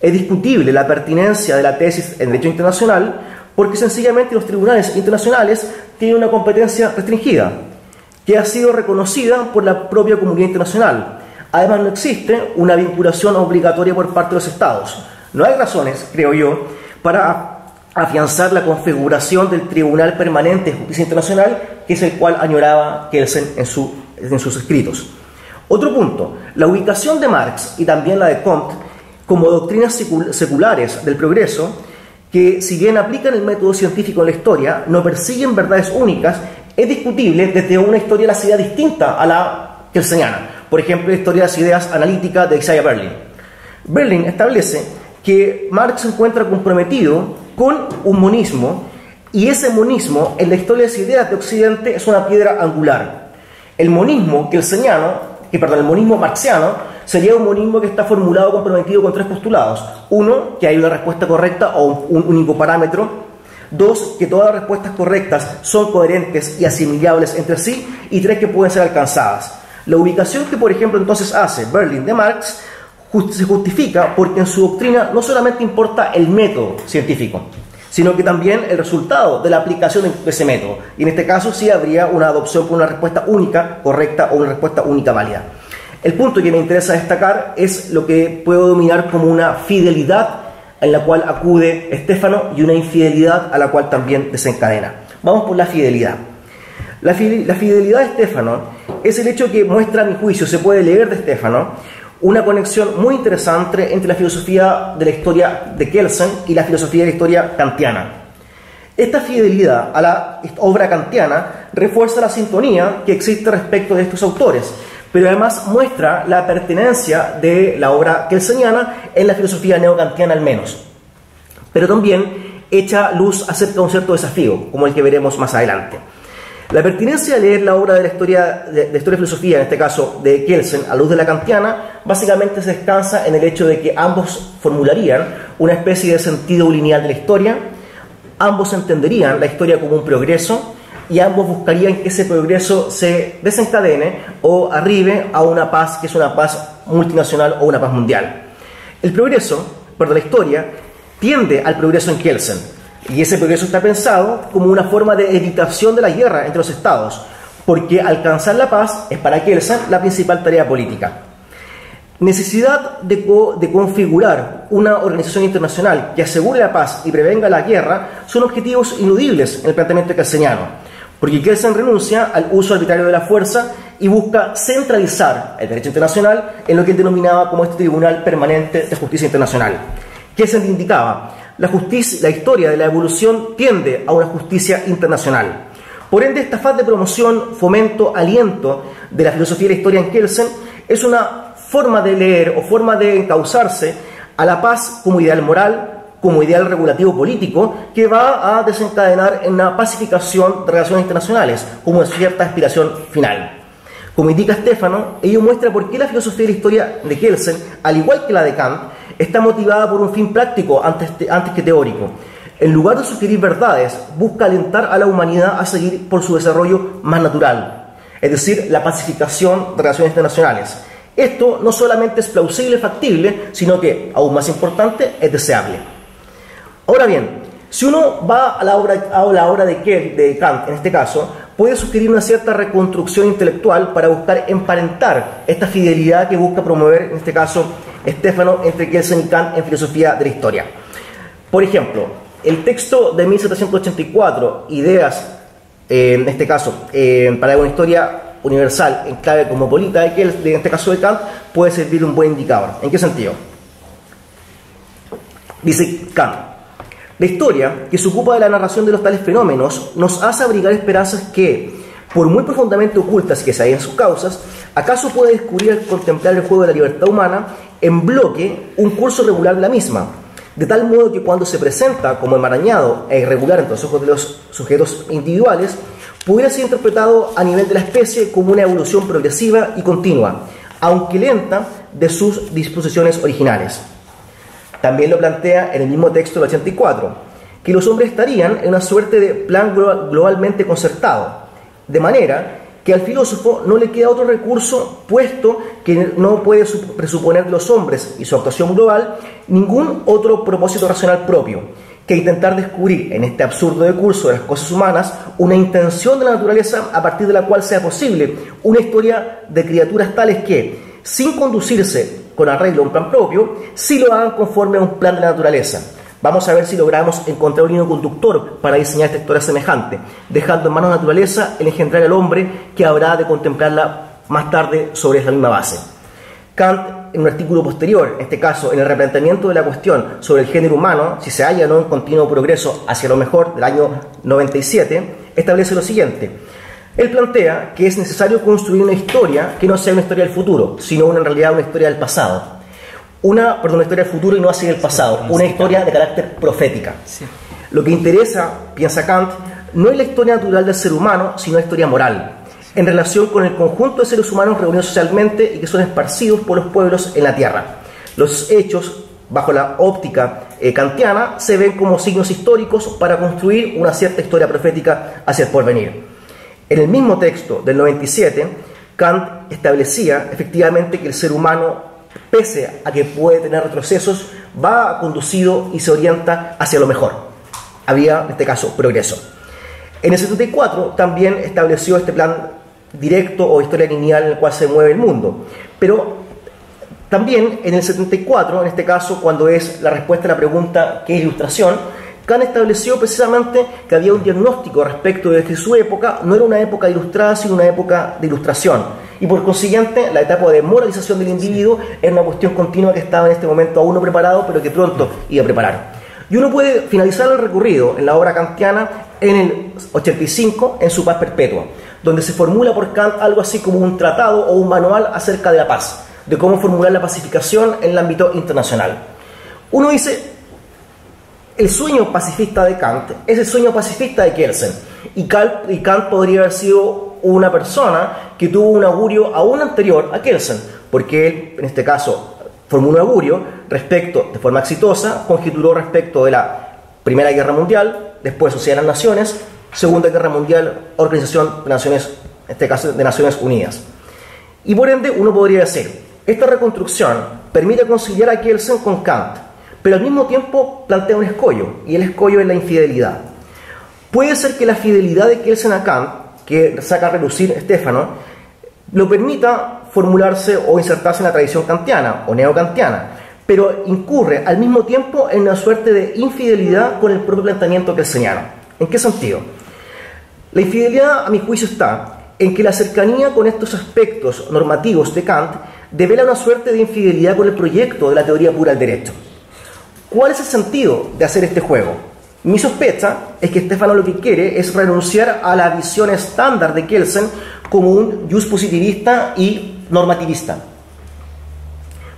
Es discutible la pertinencia de la tesis en derecho internacional porque sencillamente los tribunales internacionales tienen una competencia restringida que ha sido reconocida por la propia comunidad internacional. Además, no existe una vinculación obligatoria por parte de los estados. No hay razones, creo yo, para afianzar la configuración del Tribunal Permanente de Justicia Internacional, que es el cual añoraba Kelsen en, su, en sus escritos. Otro punto, la ubicación de Marx y también la de Comte como doctrinas seculares del progreso, que si bien aplican el método científico en la historia, no persiguen verdades únicas, es discutible desde una historia de las ideas distinta a la kelseniana. Por ejemplo, la historia de las ideas analíticas de Isaiah Berlin. Berlin establece que Marx se encuentra comprometido con un monismo, y ese monismo en la historia de las ideas de Occidente es una piedra angular. El monismo que el que perdón, el monismo marxiano sería un monismo que está formulado comprometido con tres postulados. Uno, que hay una respuesta correcta o un único parámetro Dos, que todas las respuestas correctas son coherentes y asimilables entre sí. Y tres, que pueden ser alcanzadas. La ubicación que, por ejemplo, entonces hace Berlin de Marx se justifica porque en su doctrina no solamente importa el método científico, sino que también el resultado de la aplicación de ese método. Y en este caso sí habría una adopción por una respuesta única, correcta o una respuesta única válida. El punto que me interesa destacar es lo que puedo denominar como una fidelidad en la cual acude Estéfano y una infidelidad a la cual también desencadena. Vamos por la fidelidad. La, fidelidad de Estéfano es el hecho que muestra, mi juicio, se puede leer de Estéfano, una conexión muy interesante entre la filosofía de la historia de Kelsen y la filosofía de la historia kantiana. Esta fidelidad a la obra kantiana refuerza la sintonía que existe respecto de estos autores, pero además muestra la pertenencia de la obra kelseniana en la filosofía neocantiana al menos. Pero también echa luz acerca de un cierto desafío, como el que veremos más adelante. La pertinencia de leer la obra de la historia de, historia de filosofía, en este caso de Kelsen, a luz de la kantiana, básicamente se descansa en el hecho de que ambos formularían una especie de sentido lineal de la historia, ambos entenderían la historia como un progreso y ambos buscarían que ese progreso se desencadene o arribe a una paz que es una paz multinacional o una paz mundial. El progreso, perdón, la historia, tiende al progreso en Kelsen, y ese progreso está pensado como una forma de evitación de la guerra entre los estados, porque alcanzar la paz es para Kelsen la principal tarea política. Necesidad de, configurar una organización internacional que asegure la paz y prevenga la guerra son objetivos inudibles en el planteamiento kelseniano, porque Kelsen renuncia al uso arbitrario de la fuerza y busca centralizar el derecho internacional en lo que él denominaba como este Tribunal Permanente de Justicia Internacional. Kelsen indicaba, la, justicia, la historia de la evolución tiende a una justicia internacional. Por ende, esta faz de promoción, fomento, aliento de la filosofía y la historia en Kelsen es una forma de leer o forma de encauzarse a la paz como ideal moral, como ideal regulativo político, que va a desencadenar en una pacificación de relaciones internacionales, como cierta aspiración final. Como indica Stefano, ello muestra por qué la filosofía y la historia de Kelsen, al igual que la de Kant, está motivada por un fin práctico antes, antes que teórico. En lugar de sugerir verdades, busca alentar a la humanidad a seguir por su desarrollo más natural, es decir, la pacificación de relaciones internacionales. Esto no solamente es plausible y factible, sino que, aún más importante, es deseable. Ahora bien, si uno va a la obra, a la obra de, de Kant, en este caso, puede sugerir una cierta reconstrucción intelectual para buscar emparentar esta fidelidad que busca promover, en este caso, Stefano entre Kelsen y Kant en filosofía de la historia. Por ejemplo, el texto de 1784, Ideas, eh, en este caso, eh, para una historia universal en clave cosmopolita de Kelsen, en este caso de Kant, puede servir un buen indicador. ¿En qué sentido? Dice Kant, la historia, que se ocupa de la narración de los tales fenómenos, nos hace abrigar esperanzas que, por muy profundamente ocultas que se en sus causas, acaso puede descubrir al contemplar el juego de la libertad humana en bloque un curso regular de la misma, de tal modo que cuando se presenta como enmarañado e irregular entre los ojos de los sujetos individuales, pudiera ser interpretado a nivel de la especie como una evolución progresiva y continua, aunque lenta, de sus disposiciones originales. También lo plantea en el mismo texto del 84, que los hombres estarían en una suerte de plan globalmente concertado, de manera que al filósofo no le queda otro recurso, puesto que no puede presuponer los hombres y su actuación global ningún otro propósito racional propio, que intentar descubrir en este absurdo de curso de las cosas humanas una intención de la naturaleza a partir de la cual sea posible una historia de criaturas tales que, sin conducirse con arreglo a un plan propio, sí lo hagan conforme a un plan de la naturaleza Vamos a ver si logramos encontrar un hilo conductor para diseñar esta historia semejante, dejando en manos de la naturaleza el engendrar al hombre que habrá de contemplarla más tarde sobre esa misma base. Kant, en un artículo posterior, en este caso en el replanteamiento de la cuestión sobre el género humano, si se halla o no en continuo progreso hacia lo mejor del año 97, establece lo siguiente. Él plantea que es necesario construir una historia que no sea una historia del futuro, sino una, en realidad una historia del pasado una, perdón, una historia del futuro y no así del pasado, una historia de carácter profética. Lo que interesa, piensa Kant, no es la historia natural del ser humano, sino la historia moral, en relación con el conjunto de seres humanos reunidos socialmente y que son esparcidos por los pueblos en la tierra. Los hechos, bajo la óptica eh, kantiana se ven como signos históricos para construir una cierta historia profética hacia el porvenir. En el mismo texto del 97, Kant establecía efectivamente que el ser humano, pese a que puede tener retrocesos, va conducido y se orienta hacia lo mejor. Había, en este caso, progreso. En el 74 también estableció este plan directo o historia lineal en el cual se mueve el mundo. Pero también en el 74, en este caso, cuando es la respuesta a la pregunta ¿qué ilustración? Kant estableció precisamente que había un diagnóstico respecto de que su época no era una época ilustrada, sino una época de ilustración. Y por consiguiente, la etapa de moralización del individuo era una cuestión continua que estaba en este momento aún no preparado, pero que pronto iba a preparar. Y uno puede finalizar el recorrido en la obra kantiana en el 85, en su paz perpetua, donde se formula por Kant algo así como un tratado o un manual acerca de la paz, de cómo formular la pacificación en el ámbito internacional. Uno dice, el sueño pacifista de Kant es el sueño pacifista de Kelsen. Y Kant, podría haber sido una persona que tuvo un augurio aún anterior a Kelsen, porque él, en este caso, formuló un augurio respecto, de forma exitosa, conjeturó respecto de la Primera Guerra Mundial, después Sociedad de las Naciones, Segunda Guerra Mundial, Organización de Naciones, en este caso de Naciones Unidas. Y por ende, uno podría decir, esta reconstrucción permite conciliar a Kelsen con Kant, pero al mismo tiempo plantea un escollo, y el escollo es la infidelidad. Puede ser que la fidelidad de Kelsen a Kant, que saca a relucir Stefano, lo permita formularse o insertarse en la tradición kantiana o neocantiana, pero incurre al mismo tiempo en una suerte de infidelidad con el propio planteamiento kelseniano. ¿En qué sentido? La infidelidad, a mi juicio, está en que la cercanía con estos aspectos normativos de Kant devela una suerte de infidelidad con el proyecto de la teoría pura del derecho. ¿Cuál es el sentido de hacer este juego? Mi sospecha es que Stefano lo que quiere es renunciar a la visión estándar de Kelsen como un jus positivista y normativista.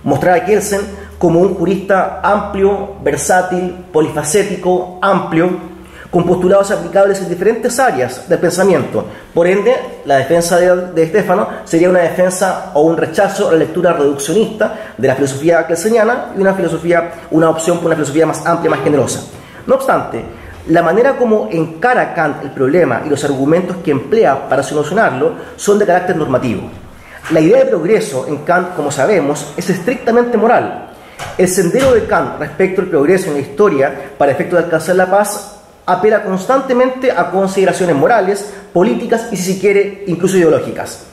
Mostrar a Kelsen como un jurista amplio, versátil, polifacético, amplio, con postulados aplicables en diferentes áreas del pensamiento. Por ende, la defensa de, de sería una defensa o un rechazo a la lectura reduccionista de la filosofía kelseniana y una filosofía, una opción por una filosofía más amplia, más generosa. No obstante, la manera como encara Kant el problema y los argumentos que emplea para solucionarlo son de carácter normativo. La idea de progreso en Kant, como sabemos, es estrictamente moral. El sendero de Kant respecto al progreso en la historia para efecto de alcanzar la paz apela constantemente a consideraciones morales, políticas y, si se quiere, incluso ideológicas.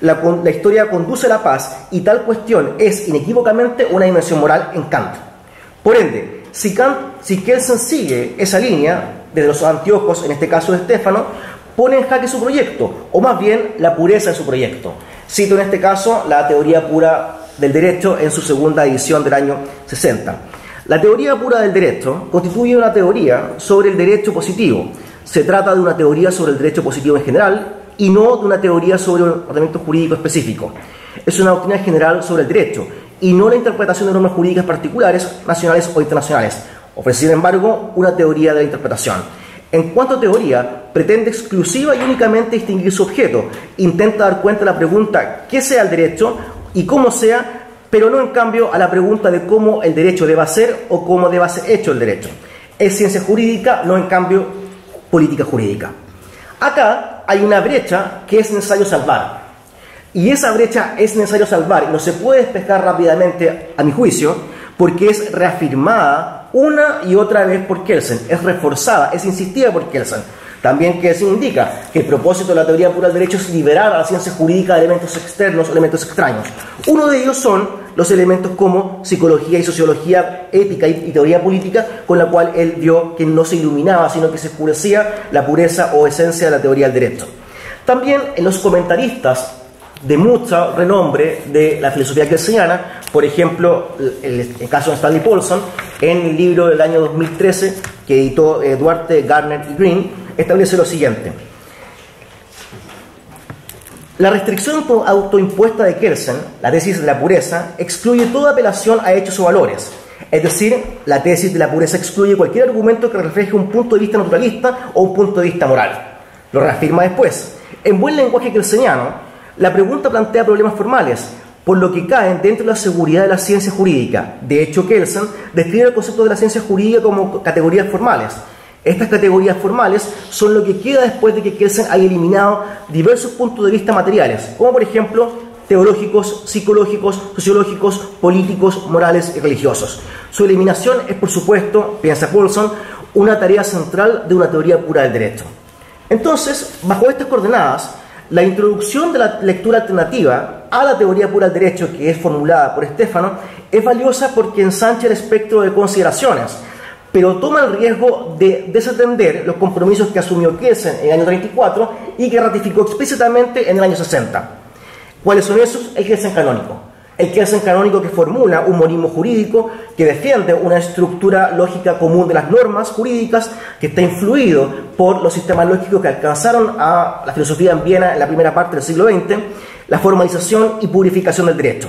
La, historia conduce a la paz y tal cuestión es inequívocamente una dimensión moral en Kant. Por ende, si, Kant, Kelsen sigue esa línea, desde los anteojos, en este caso de Stefano, pone en jaque su proyecto, o más bien la pureza de su proyecto. Cito en este caso la teoría pura del derecho en su segunda edición del año 60. La teoría pura del derecho constituye una teoría sobre el derecho positivo. Se trata de una teoría sobre el derecho positivo en general y no de una teoría sobre un ordenamiento jurídico específico. Es una doctrina general sobre el derecho y no la interpretación de normas jurídicas particulares, nacionales o internacionales. Ofrece, sin embargo, una teoría de la interpretación. En cuanto a teoría, pretende exclusiva y únicamente distinguir su objeto. Intenta dar cuenta de la pregunta ¿qué sea el derecho? y cómo sea pero no en cambio a la pregunta de cómo el derecho deba ser o cómo deba ser hecho el derecho. Es ciencia jurídica, no en cambio política jurídica. Acá hay una brecha que es necesario salvar. Y esa brecha es necesario salvar y no se puede despejar rápidamente, a mi juicio, porque es reafirmada una y otra vez por Kelsen, es reforzada, es insistida por Kelsen. También se indica que el propósito de la teoría pura del derecho es liberar a la ciencia jurídica de elementos externos, elementos extraños. Uno de ellos son los elementos como psicología y sociología, ética y, teoría política, con la cual él vio que no se iluminaba, sino que se escurecía la pureza o esencia de la teoría del derecho. También en los comentaristas de mucho renombre de la filosofía kelseniana, por ejemplo, el, caso de Stanley Paulson, en el libro del año 2013 que editó Duarte, Garner y Green, establece lo siguiente. La restricción autoimpuesta de Kelsen, la tesis de la pureza, excluye toda apelación a hechos o valores. Es decir, la tesis de la pureza excluye cualquier argumento que refleje un punto de vista naturalista o un punto de vista moral. Lo reafirma después. En buen lenguaje kelseniano, la pregunta plantea problemas formales. por lo que caen dentro de la seguridad de la ciencia jurídica. De hecho, Kelsen describe el concepto de la ciencia jurídica como categorías formales. Estas categorías formales son lo que queda después de que Kelsen haya eliminado diversos puntos de vista materiales, como por ejemplo teológicos, psicológicos, sociológicos, políticos, morales y religiosos. Su eliminación es, por supuesto, piensa Paulson, una tarea central de una teoría pura del derecho. Entonces, bajo estas coordenadas, la introducción de la lectura alternativa a la teoría pura del derecho que es formulada por Stefano es valiosa porque ensancha el espectro de consideraciones, pero toma el riesgo de desatender los compromisos que asumió Kelsen en el año 34 y que ratificó explícitamente en el año 60. ¿Cuáles son esos? El Kelsen canónico. El Kelsen canónico que formula un monismo jurídico que defiende una estructura lógica común de las normas jurídicas que está influido por los sistemas lógicos que alcanzaron a la filosofía en Viena en la primera parte del siglo XX, la formalización y purificación del derecho.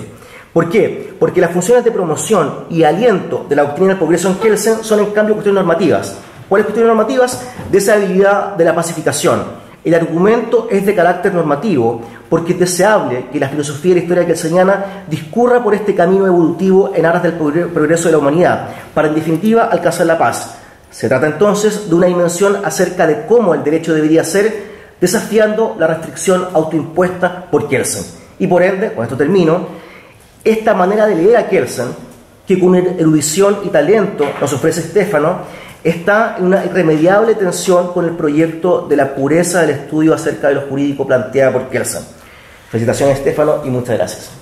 ¿Por qué? Porque las funciones de promoción y aliento de la doctrina del progreso en Kelsen son en cambio cuestiones normativas. ¿Cuáles cuestiones normativas? De esa habilidad de la pacificación. El argumento es de carácter normativo porque es deseable que la filosofía y la historia kelseniana discurra por este camino evolutivo en aras del progreso de la humanidad, para en definitiva alcanzar la paz. Se trata entonces de una dimensión acerca de cómo el derecho debería ser, desafiando la restricción autoimpuesta por Kelsen. Y por ende, con esto termino, esta manera de leer a Kelsen, que con erudición y talento nos ofrece Stefano, está en una irremediable tensión con el proyecto de la pureza del estudio acerca de lo jurídico planteado por Kelsen. Felicitaciones, Estefano, y muchas gracias.